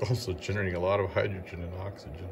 Also generating a lot of hydrogen and oxygen.